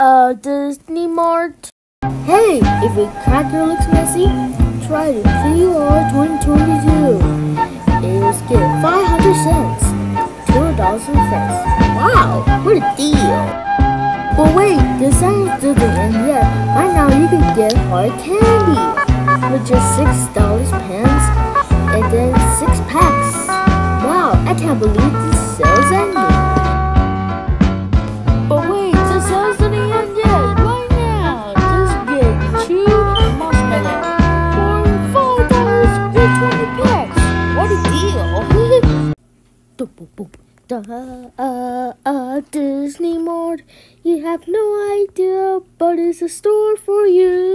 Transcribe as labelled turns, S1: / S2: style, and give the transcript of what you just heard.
S1: Uh, Disney Mart. Hey, if a cracker looks messy, try the QR 2022. It'll get 500 cents, $2 cents. Wow, what a deal! But wait, the sales doesn't end yet. Right now you can get hard candy with just $6 pens and then 6 packs. Wow, I can't believe this sales ended. What a deal! Uh, uh, Disney Mart. You have no idea, but it's a store for you.